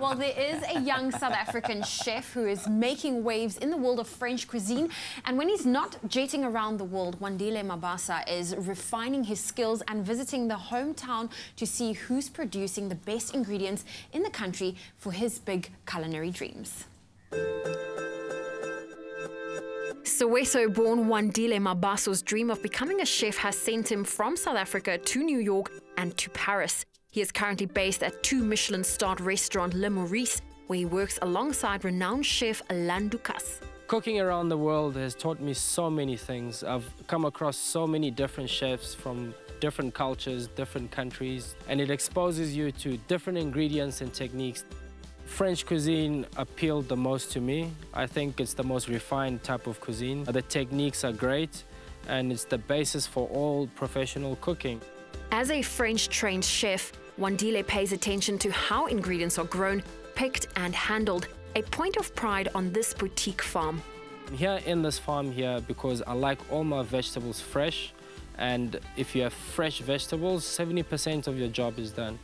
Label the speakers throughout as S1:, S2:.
S1: Well, there is a young South African chef who is making waves in the world of French cuisine. And when he's not jetting around the world, Wandile Mabaso is refining his skills and visiting the hometown to see who's producing the best ingredients in the country for his big culinary dreams. Soweto-born Wandile Mabaso's dream of becoming a chef has sent him from South Africa to New York and to Paris. He is currently based at two Michelin-starred restaurant Le Meurice, where he works alongside renowned chef Alain Ducasse.
S2: Cooking around the world has taught me so many things. I've come across so many different chefs from different cultures, different countries, and it exposes you to different ingredients and techniques. French cuisine appealed the most to me. I think it's the most refined type of cuisine. The techniques are great, and it's the basis for all professional cooking.
S1: As a French-trained chef, Wandile pays attention to how ingredients are grown, picked and handled, a point of pride on this boutique farm.
S2: Here in this farm here because I like all my vegetables fresh, and if you have fresh vegetables, 70% of your job is done.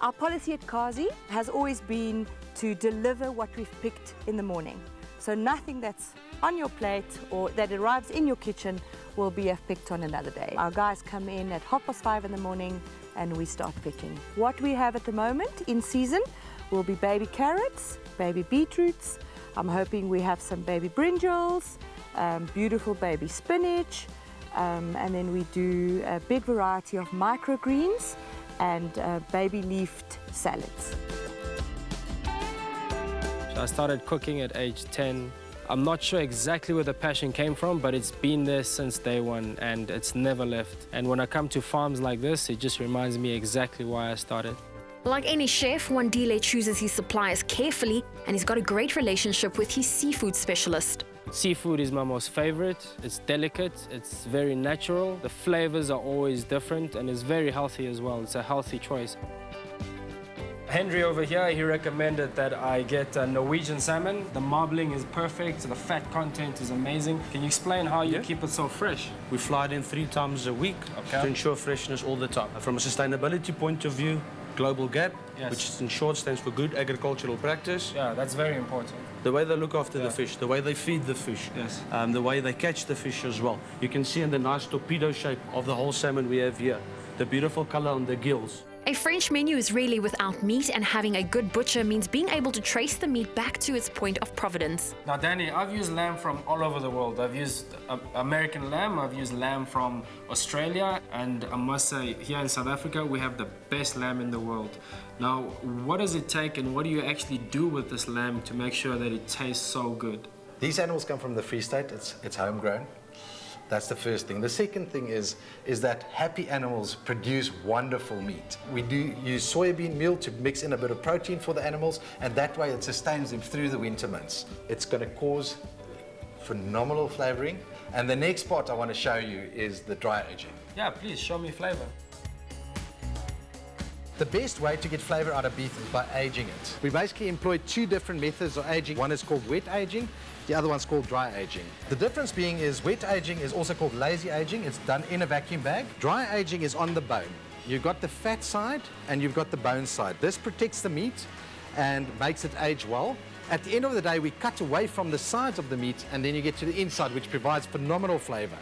S3: Our policy at Kasi has always been to deliver what we've picked in the morning. So nothing that's on your plate or that arrives in your kitchen will be picked on another day. Our guys come in at half past five in the morning and we start picking. What we have at the moment in season will be baby carrots, baby beetroots. I'm hoping we have some baby brinjals, um, beautiful baby spinach, um, and then we do a big variety of microgreens and uh, baby leafed salads.
S2: I started cooking at age 10. I'm not sure exactly where the passion came from, but it's been there since day one and it's never left. And when I come to farms like this, it just reminds me exactly why I started.
S1: Like any chef, Wandile chooses his suppliers carefully and he's got a great relationship with his seafood specialist.
S2: Seafood is my most favorite. It's delicate, it's very natural. The flavors are always different and it's very healthy as well. It's a healthy choice. Henry over here, he recommended that I get a Norwegian salmon. The marbling is perfect, the fat content is amazing. Can you explain how you yeah. keep it so fresh?
S4: We fly it in three times a week okay. to ensure freshness all the time. From a sustainability point of view, Global GAP, yes. which in short stands for Good Agricultural Practice.
S2: Yeah, that's very important.
S4: The way they look after yeah. the fish, the way they feed the fish, yes. um, the way they catch the fish as well. You can see in the nice torpedo shape of the whole salmon we have here, the beautiful color on the gills.
S1: A French menu is really without meat, and having a good butcher means being able to trace the meat back to its point of providence.
S2: Now, Danny, I've used lamb from all over the world. I've used uh, American lamb, I've used lamb from Australia, and I must say, here in South Africa, we have the best lamb in the world. Now, what does it take, and what do you actually do with this lamb to make sure that it tastes so good?
S5: These animals come from the Free State. It's, it's homegrown. That's the first thing. The second thing is, is that happy animals produce wonderful meat. We do use soybean meal to mix in a bit of protein for the animals, and that way it sustains them through the winter months. It's going to cause phenomenal flavoring. And the next part I want to show you is the dry aging.
S2: Yeah, please show me flavor.
S5: The best way to get flavor out of beef is by aging it. We basically employ two different methods of aging. One is called wet aging, the other one's called dry aging. The difference being is wet aging is also called lazy aging. It's done in a vacuum bag. Dry aging is on the bone. You've got the fat side and you've got the bone side. This protects the meat and makes it age well. At the end of the day, we cut away from the sides of the meat and then you get to the inside, which provides phenomenal flavor.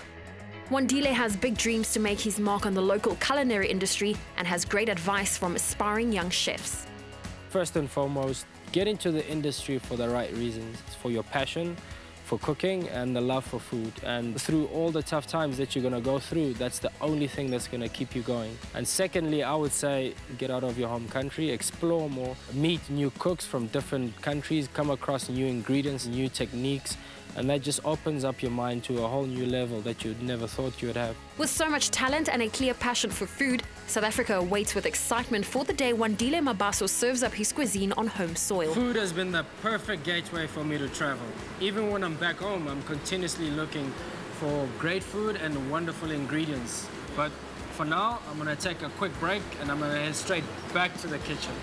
S1: Wandile has big dreams to make his mark on the local culinary industry and has great advice from aspiring young chefs.
S2: First and foremost, get into the industry for the right reasons, for your passion, for cooking and the love for food. And through all the tough times that you're gonna go through, that's the only thing that's gonna keep you going. And secondly, I would say get out of your home country, explore more, meet new cooks from different countries, come across new ingredients, new techniques, and that just opens up your mind to a whole new level that you'd never thought you would have.
S1: With so much talent and a clear passion for food, South Africa awaits with excitement for the day Wandile Mabaso serves up his cuisine on home soil.
S2: Food has been the perfect gateway for me to travel. Even when I'm back home, I'm continuously looking for great food and wonderful ingredients. But for now, I'm gonna take a quick break and I'm gonna head straight back to the kitchen.